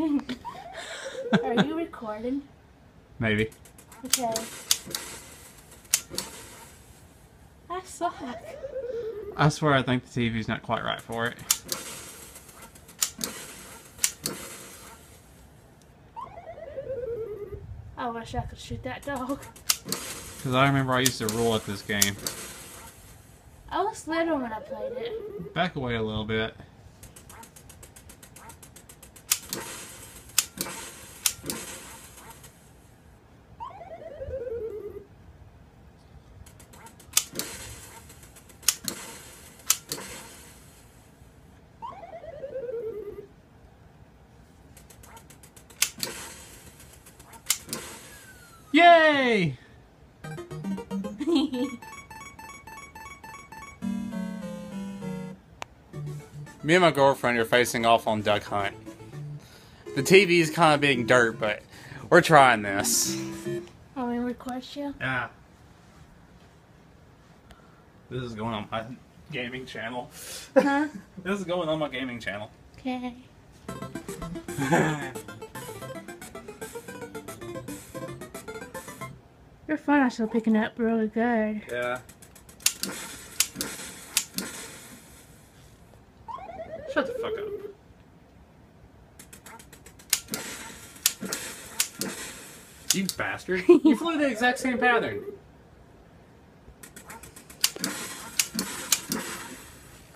Are you recording? Maybe. Okay. I suck. I swear I think the TV's not quite right for it. I wish I could shoot that dog. Because I remember I used to rule at this game. I was little when I played it. Back away a little bit. Yay! Me and my girlfriend are facing off on Duck Hunt. The TV is kind of being dirt, but we're trying this. Want me to record you? Yeah. This is going on my gaming channel. Huh? This is going on my gaming channel. Okay. Your phone is still picking up really good. Yeah. Shut the fuck up. You bastard. you flew the exact same pattern.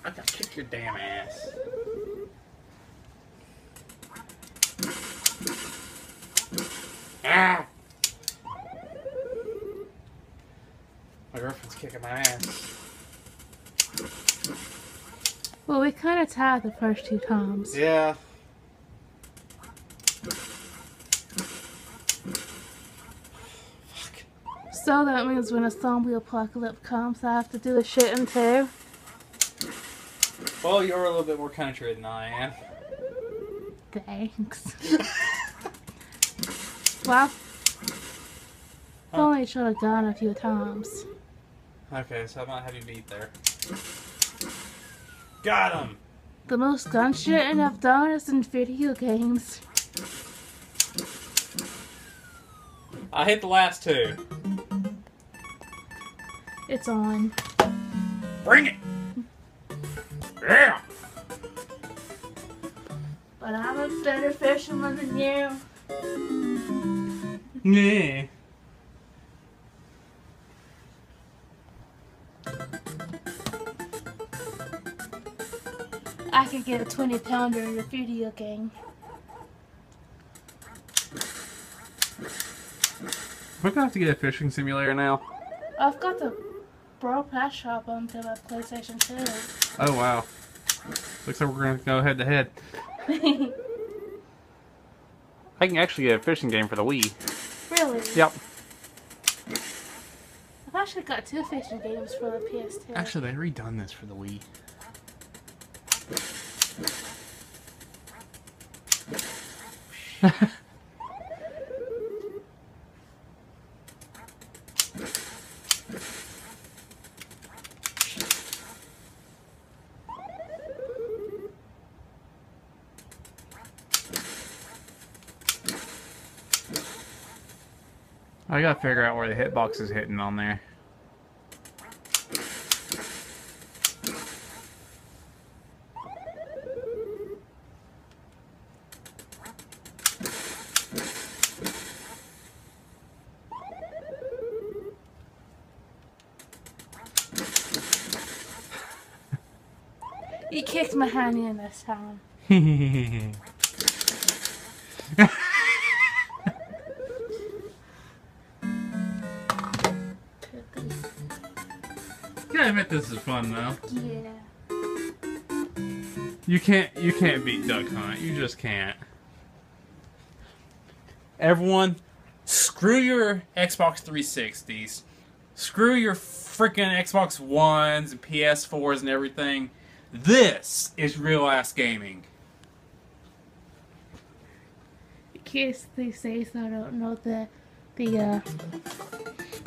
I gotta kick your damn ass. Ah! My girlfriend's kicking my ass. Well, we kind of tied the first two times. Yeah. So that means when a zombie apocalypse comes, I have to do the shitting too. Well, you're a little bit more country than I am. Thanks. well, I've only shot a gun a few times. Okay, so I might have you beat there. Got him! The most gun shooting I've done is in video games. I hit the last two. It's on. Bring it! Yeah! But I'm a better fisherman than you. Yeah. I could get a 20 pounder in a video game. We're gonna have to get a fishing simulator now. I've got the Bro Pass Shop onto my PlayStation 2. Oh wow. Looks like we're gonna go head to head. I can actually get a fishing game for the Wii. really? Yep. I've actually got two fishing games for the PS2. Actually, they redone this for the Wii. I gotta figure out where the hitbox is hitting on there. Kicked my hand in this time. gotta admit this is fun though. Yeah. You can't you can't beat Duck Hunt. You just can't. Everyone, screw your Xbox 360s. Screw your freaking Xbox Ones and PS4s and everything. This is real ass gaming. In case they say so, I don't know the the uh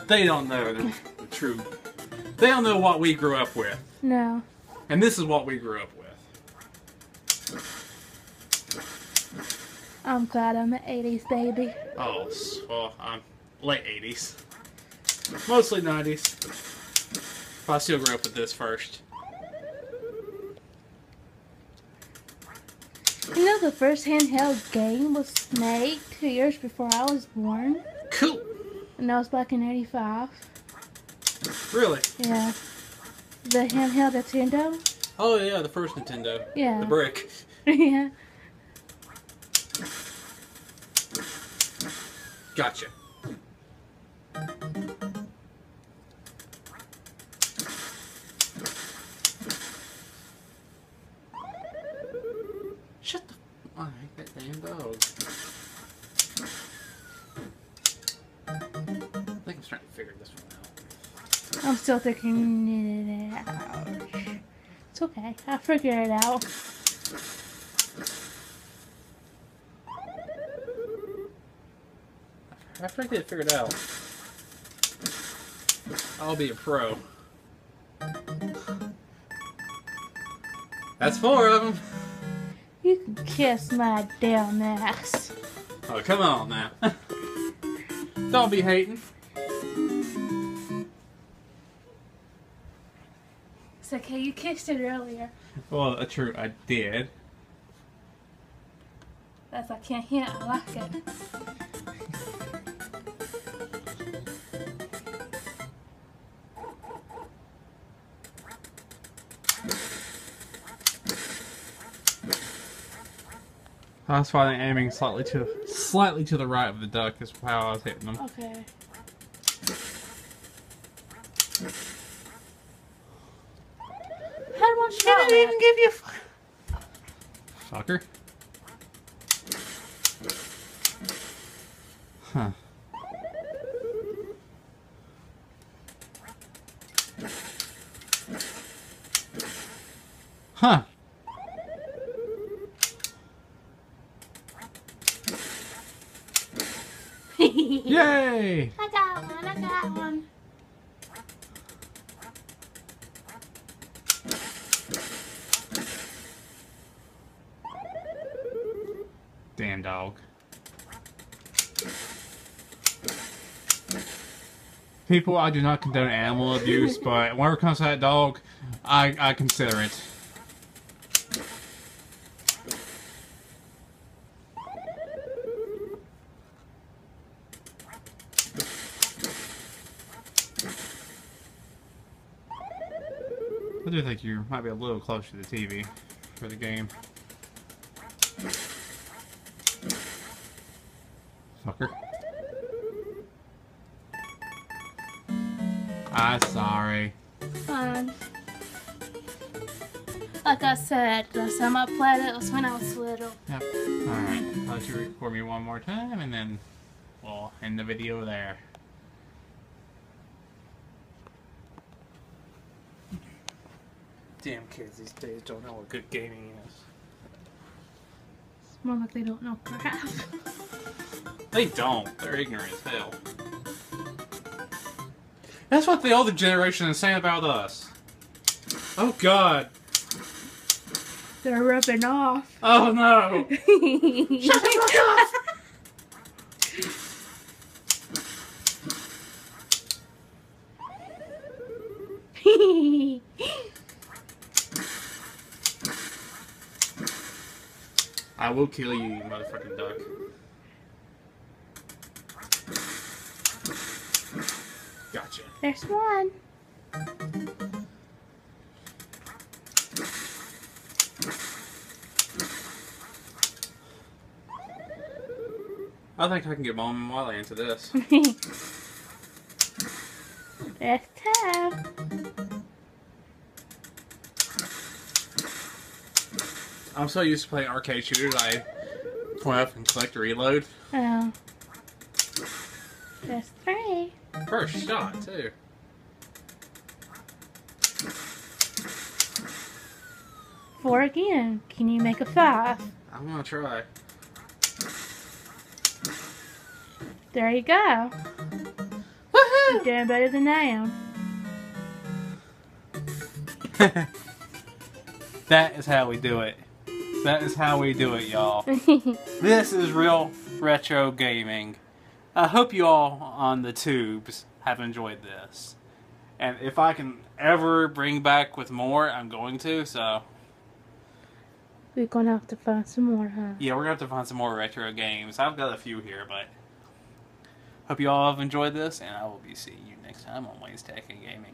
They don't know the, the truth. They don't know what we grew up with. no. And this is what we grew up with. I'm glad I'm an 80s baby. Oh, well, I'm late 80s. Mostly 90s. But I still grew up with this first. You know, the first handheld game was Snake two years before I was born, Cool. and that was back in '85. Really? Yeah. The handheld Nintendo? Oh, yeah, the first Nintendo. Yeah. The brick. yeah. Gotcha. Think I'm to figure this one out. I'm still thinking it out. It's okay. I'll figure it out. After I get it figured out, I'll be a pro. That's four of them. You can kiss my damn ass. Oh, come on now. Don't be hating. Okay. You kissed it earlier. Well, uh, true, I did. That's I can't hear. I like it. That's why I'm aiming slightly to slightly to the right of the duck is how I was hitting them. Okay. How do I shot it? give you fucker. Huh. Huh. Yay! I got one. I got one. Damn dog. People, I do not condone animal abuse, but whenever it comes to that dog, I, I consider it. I do think you might be a little close to the TV for the game. I'm sorry. Fun. Like I said, last time I played it was when I was little. Yep. Alright. I'll let you record me one more time and then we'll end the video there. Damn kids these days don't know what good gaming is. It's more like they don't know crap. They don't. They're ignorant as hell. That's what the older generation is saying about us. Oh god. They're ripping off. Oh no. Shut the fuck up! I will kill you, you motherfucking duck. Gotcha. There's one. I think I can get Mom and Wiley into this. There's two. I'm so used to playing arcade shooters, I point up and collect reload. Oh. There's three. First shot, too. Four again. Can you make a five? I'm gonna try. There you go. You're doing better than I am. that is how we do it. That is how we do it, y'all. This is real retro gaming. I hope you all on the tubes have enjoyed this. And if I can ever bring back with more, I'm going to, so We're gonna have to find some more, huh? yeah, we're gonna have to find some more retro games. I've got a few here, but hope you all have enjoyed this, and I will be seeing you next time on Wayne's Tech and Gaming.